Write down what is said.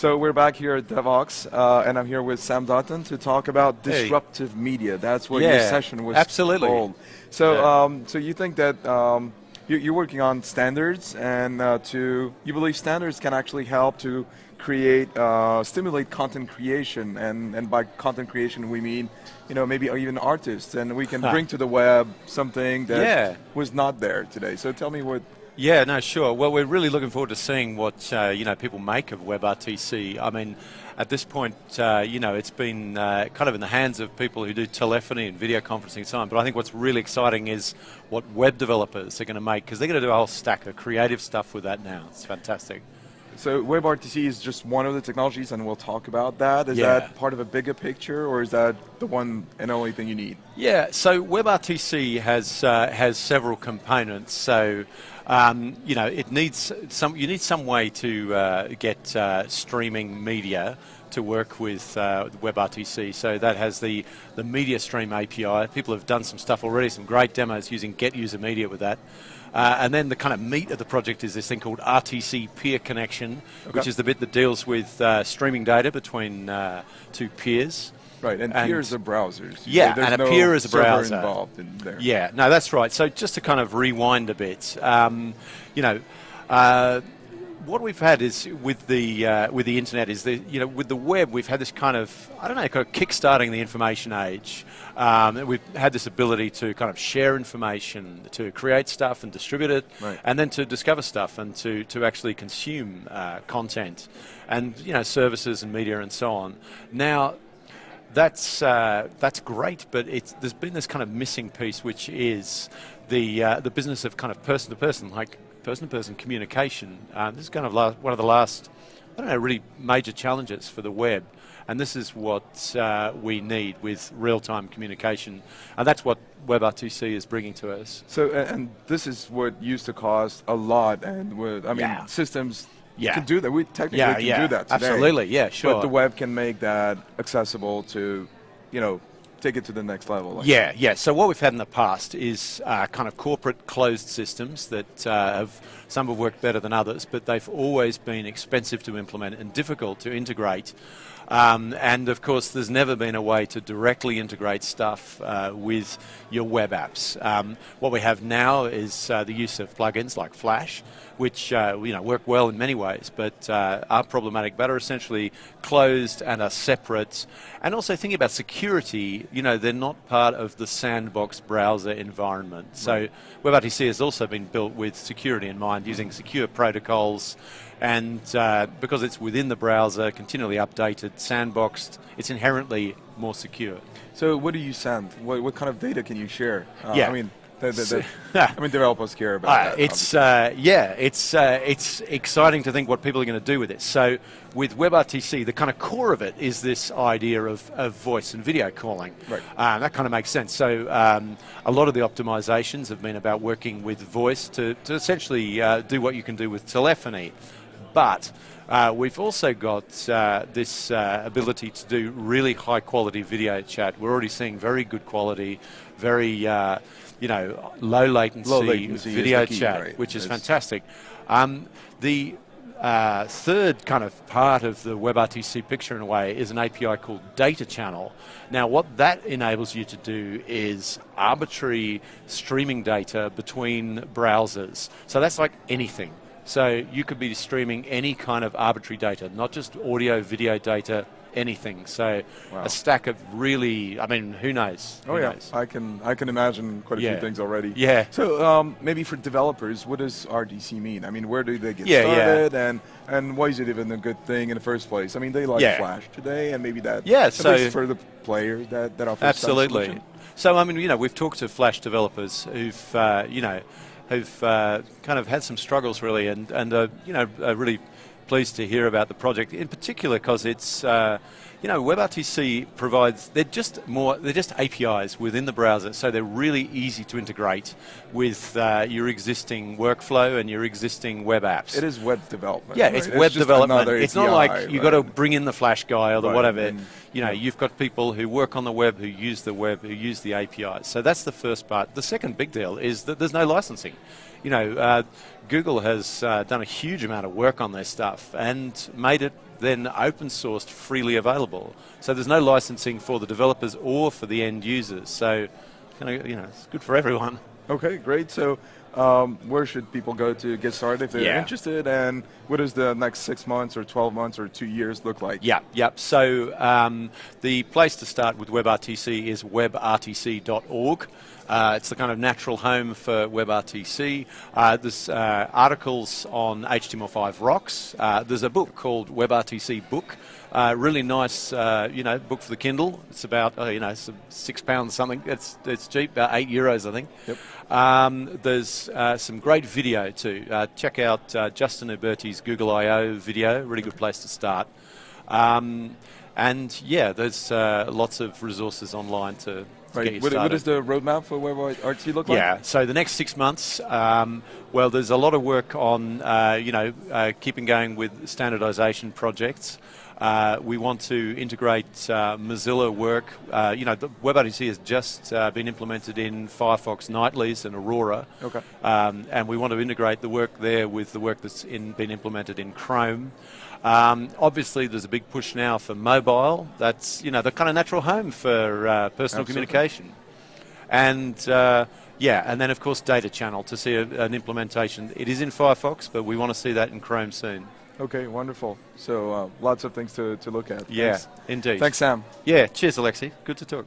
So we're back here at Devoxx, uh, and I'm here with Sam Dutton to talk about Hey. disruptive media. That's what Yeah, your session was absolutely. called. So, Yeah. um, so you think that um, you, you're working on standards, and uh, to you believe standards can actually help to create, uh, stimulate content creation, and, and by content creation we mean, you know, maybe even artists, and we can bring to the web something that Yeah. was not there today. So tell me what. Yeah, no, sure. Well, we're really looking forward to seeing what uh, you know people make of WebRTC. I mean, at this point, uh, you know, it's been uh, kind of in the hands of people who do telephony and video conferencing and so on. But I think what's really exciting is what web developers are going to make because they're going to do a whole stack of creative stuff with that now. It's fantastic. So WebRTC is just one of the technologies, and we'll talk about that. Is Yeah. that part of a bigger picture, or is that the one and only thing you need? Yeah, so WebRTC has uh, has several components. So, um, you know, it needs some. You need some way to uh, get uh, streaming media to work with uh, WebRTC. So that has the the media stream API. People have done some stuff already, some great demos using Get User Media with that. Uh, and then the kind of meat of the project is this thing called RTC Peer Connection, which is the bit that deals with uh, streaming data between uh, two peers. Right, and, And- peers are browsers. Yeah, There's and a no peer is a browser. involved in there. Yeah, no, that's right. So just to kind of rewind a bit, um, you know, uh, what we've had is with the uh, with the internet is the you know with the web we've had this kind of I don't know kind of kickstarting the information age. Um, we've had this ability to kind of share information, to create stuff and distribute it, Right. and then to discover stuff and to to actually consume uh, content, and you know services and media and so on. Now that's uh, that's great, but it's, there's been this kind of missing piece, which is the uh, the business of kind of person to person, like person to person communication. Uh, this is kind of la- one of the last, I don't know, really major challenges for the web, and this is what uh, we need with real time communication, and that's what WebRTC is bringing to us. So, and this is what used to cost a lot, and I mean, Yeah. systems Yeah. can do that. We technically Yeah, can yeah, do that today. absolutely, yeah, sure. But the web can make that accessible to, you know, take it to the next level. like- Yeah, yeah. So what we've had in the past is uh, kind of corporate closed systems that uh, have some have worked better than others, but they've always been expensive to implement and difficult to integrate. Um, and of course, there's never been a way to directly integrate stuff uh, with your web apps. Um, what we have now is uh, the use of plugins like Flash, which uh, you know work well in many ways, but uh, are problematic, but are essentially closed and are separate. And also thinking about security, you know, they're not part of the sandbox browser environment. So WebRTC has also been built with security in mind, using secure protocols. And uh, because it's within the browser, continually updated, sandboxed, it's inherently more secure. So, what do you send? What, what kind of data can you share? Uh, Yeah. I mean, the, the, the, I mean, developers care about Uh, that. it's uh, yeah, it's uh, it's exciting to think what people are going to do with it. So with WebRTC, the kind of core of it is this idea of, of voice and video calling. Right. Uh, that kind of makes sense. So um, a lot of the optimizations have been about working with voice to, to essentially uh, do what you can do with telephony, but. Uh, we've also got uh, this uh, ability to do really high quality video chat. We're already seeing very good quality, very uh, you know low latency, Low latency video key, chat, right? which is fantastic. Um, the uh, third kind of part of the WebRTC picture, in a way, is an API called Data Channel. Now, what that enables you to do is arbitrary streaming data between browsers. So that's like anything. So you could be streaming any kind of arbitrary data, not just audio, video data, anything. So Wow. a stack of really, I mean, who knows? Oh Who yeah, knows? I can I can imagine quite a Yeah. few things already. Yeah. So um, maybe for developers, what does RTC mean? I mean, where do they get Yeah, yeah. started, and and why is it even a good thing in the first place? I mean, they like Yeah. Flash today, and maybe that. Yeah, so- for the players that that offers Absolutely. So I mean, you know, we've talked to Flash developers who've, uh, you know, who've uh, kind of had some struggles really, and and uh, you know, are really pleased to hear about the project in particular because it's. Uh, you know, WebRTC provides, they're just more, they're just APIs within the browser, so they're really easy to integrate with uh, your existing workflow and your existing web apps. It is web development. Yeah, right? it's web development. It's not API, like you've got to bring in the Flash guy or the Right, whatever. and- you know, yeah. you've got people who work on the web, who use the web, who use the APIs. So that's the first part. The second big deal is that there's no licensing. You know, uh, Google has uh, done a huge amount of work on their stuff and made it then open sourced, freely available. So there's no licensing for the developers or for the end users. So, kind of, you know, it's good for everyone. Okay, great. So, um, where should people go to get started if they're Yeah. interested? And what does the next six months or 12 months or two years look like? Yeah, yep. So um, the place to start with WebRTC is webrtc.org. Uh, it's the kind of natural home for WebRTC. Uh, there's uh, articles on HTML5 rocks. Uh, there's a book called WebRTC Book. Uh, really nice, uh, you know, book for the Kindle. It's about, uh, you know, some six pounds something. It's it's cheap, about eight euros, I think. Yep. Um, there's uh, some great video too. Uh, check out uh, Justin Uberti's Google I/O video. Really good place to start. Um, and yeah, there's uh, lots of resources online to, Right. What, does the roadmap for WebRTC look like? Yeah, so the next six months, um, well, there's a lot of work on, uh, you know, uh, keeping going with standardization projects. Uh, we want to integrate uh, Mozilla work. Uh, you know, the WebRTC has just uh, been implemented in Firefox Nightlies and Aurora. Okay. Um, and we want to integrate the work there with the work that's in, been implemented in Chrome. Um, obviously, there's a big push now for mobile. That's you know the kind of natural home for uh, personal Absolutely. communication. And uh, yeah, and then of course Data Channel to see a, an implementation. It is in Firefox, but we want to see that in Chrome soon. Okay, wonderful. So, uh, lots of things to, to look at. Yeah, Thanks. indeed. Thanks, Sam. Yeah, cheers, Alexi. Good to talk.